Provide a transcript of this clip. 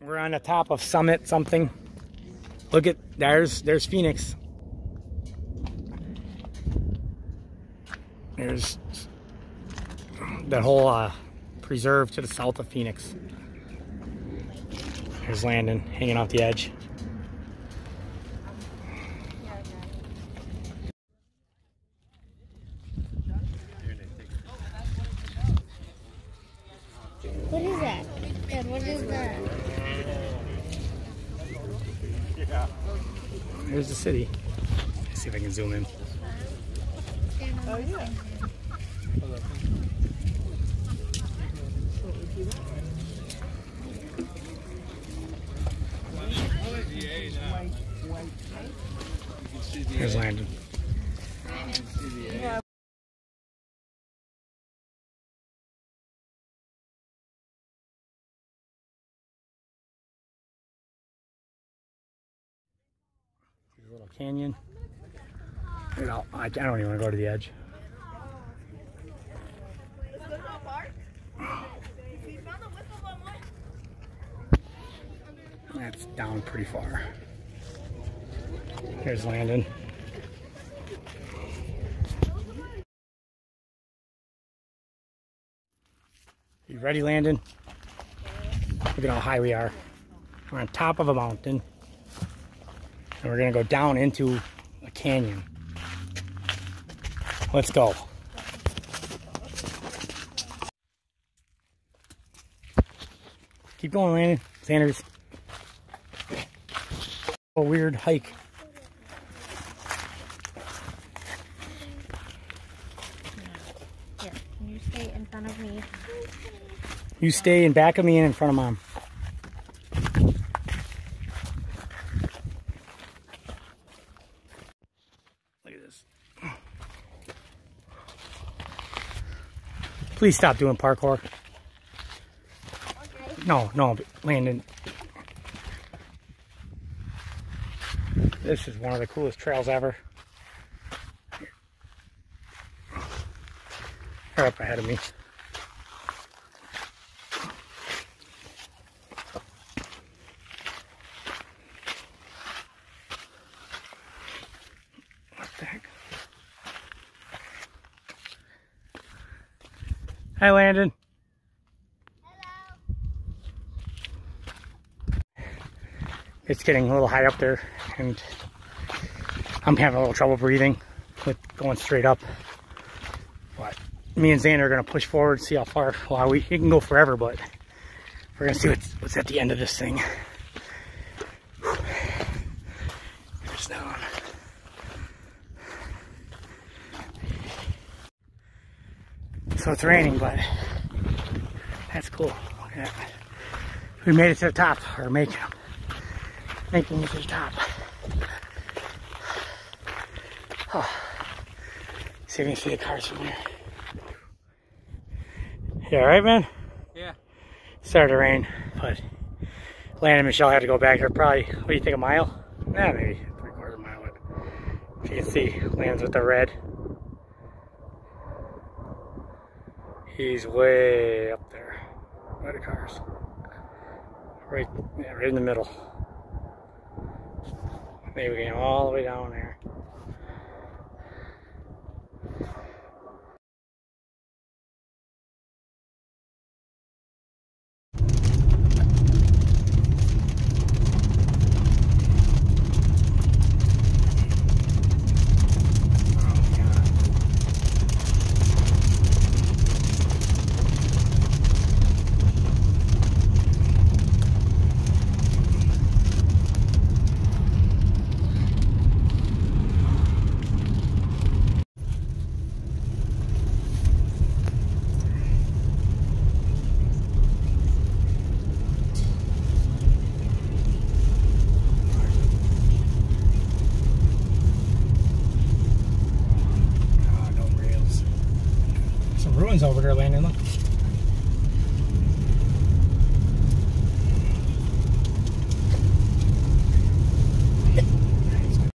We're on the top of Summit something. Look at there's there's Phoenix. There's that whole uh, preserve to the south of Phoenix. There's Landon hanging off the edge. What is that? What is that? There's the city. Let's see if I can zoom in. Oh, yeah. There's Landon. Little canyon. You know, I, I don't even want to go to the edge. That's down pretty far. Here's Landon. You ready, Landon? Look at how high we are. We're on top of a mountain. And we're gonna go down into a canyon. Let's go. Keep going, Landon. Sanders. A weird hike. Here, can you stay in front of me? You stay in back of me and in front of mom. Look at this. Please stop doing parkour. No, no, Landon. This is one of the coolest trails ever. They're up ahead of me. What the heck? Hi, Landon. Hello. It's getting a little high up there, and I'm having a little trouble breathing with going straight up. But me and Xander are gonna push forward, see how far. Well, we it can go forever, but we're gonna see what's, what's at the end of this thing. There's down. So it's raining, but that's cool. Look at that. We made it to the top, or making making it to the top. Oh. See if you can see the cars from here. Yeah, right, man? Yeah. Started to rain, but Landon and Michelle had to go back here probably, what do you think, a mile? Yeah, maybe three quarters of a mile. But if you can see, Landon's with the red. He's way up there by the cars. Right, yeah, right in the middle. Maybe we can all the way down there. Oh, God. Ruins over there, Landon. Look.